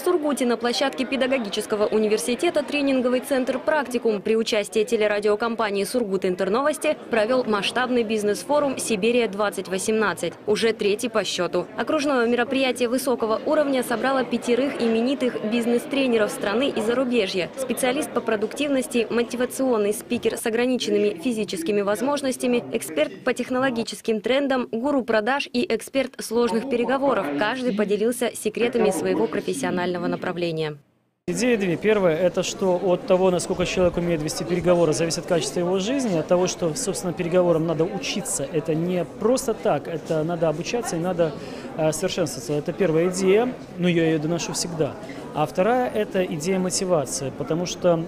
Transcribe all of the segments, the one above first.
В Сургуте на площадке педагогического университета тренинговый центр «Практикум» при участии телерадиокомпании «Сургут Интерновости» провел масштабный бизнес-форум «Сибирия-2018», уже третий по счету. Окружное мероприятие высокого уровня собрало пятерых именитых бизнес-тренеров страны и зарубежья, специалист по продуктивности, мотивационный спикер с ограниченными физическими возможностями, эксперт по технологическим трендам, гуру продаж и эксперт сложных переговоров. Каждый поделился секретами своего профессионального направления. Идеи две. Первое – это что от того, насколько человек умеет вести переговоры, зависит качество его жизни, от того, что, собственно, переговорам надо учиться. Это не просто так, это надо обучаться и надо э, совершенствоваться. Это первая идея, но я ее доношу всегда. А вторая – это идея мотивации, потому что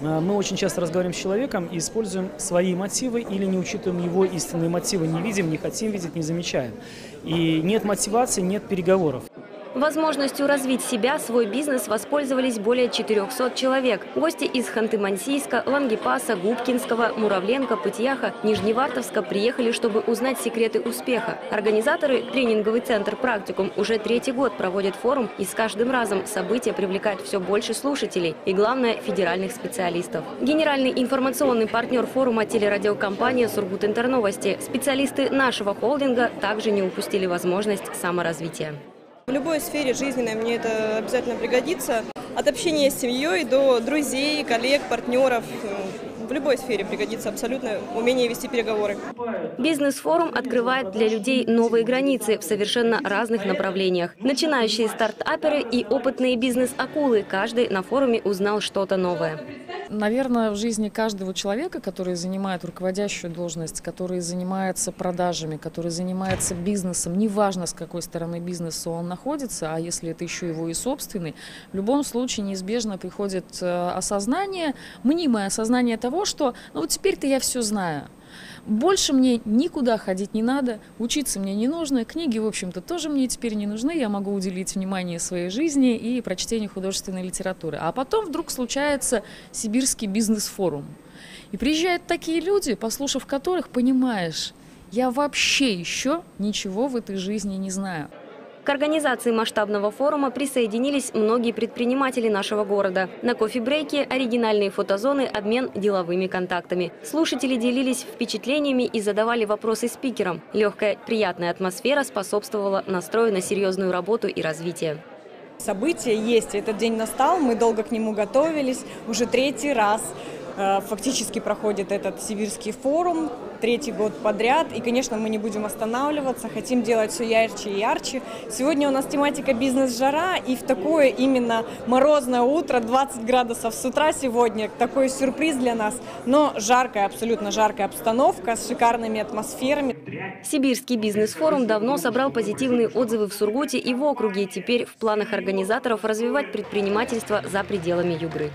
э, мы очень часто разговариваем с человеком и используем свои мотивы или не учитываем его истинные мотивы, не видим, не хотим видеть, не замечаем. И нет мотивации, нет переговоров. Возможностью развить себя, свой бизнес воспользовались более 400 человек. Гости из Ханты-Мансийска, Лангепаса, Губкинского, Муравленко, Пытьяха, Нижневартовска приехали, чтобы узнать секреты успеха. Организаторы тренинговый центр «Практикум» уже третий год проводят форум, и с каждым разом события привлекают все больше слушателей и, главное, федеральных специалистов. Генеральный информационный партнер форума телерадиокомпания «Сургут Интерновости». Специалисты нашего холдинга также не упустили возможность саморазвития. В любой сфере жизненной мне это обязательно пригодится. От общения с семьей до друзей, коллег, партнеров. В любой сфере пригодится абсолютно умение вести переговоры. Бизнес-форум открывает для людей новые границы в совершенно разных направлениях. Начинающие стартаперы и опытные бизнес-акулы. Каждый на форуме узнал что-то новое. Наверное, в жизни каждого человека, который занимает руководящую должность, который занимается продажами, который занимается бизнесом, неважно с какой стороны бизнеса он находится, а если это еще его и собственный, в любом случае неизбежно приходит э, осознание, мнимое осознание того, что ну вот теперь-то я все знаю. Больше мне никуда ходить не надо, учиться мне не нужно, книги, в общем-то, тоже мне теперь не нужны, я могу уделить внимание своей жизни и прочтению художественной литературы. А потом вдруг случается Сибирский бизнес-форум. И приезжают такие люди, послушав которых, понимаешь, я вообще еще ничего в этой жизни не знаю. К организации масштабного форума присоединились многие предприниматели нашего города. На кофе-брейке оригинальные фотозоны, обмен деловыми контактами. Слушатели делились впечатлениями и задавали вопросы спикерам. Легкая, приятная атмосфера способствовала настрою на серьезную работу и развитие. Событие есть, этот день настал, мы долго к нему готовились, уже третий раз фактически проходит этот сибирский форум третий год подряд. И, конечно, мы не будем останавливаться, хотим делать все ярче и ярче. Сегодня у нас тематика бизнес-жара, и в такое именно морозное утро, 20 градусов с утра сегодня, такой сюрприз для нас. Но жаркая, абсолютно жаркая обстановка с шикарными атмосферами. Сибирский бизнес-форум давно собрал позитивные отзывы в Сургуте и в округе. Теперь в планах организаторов развивать предпринимательство за пределами Югры.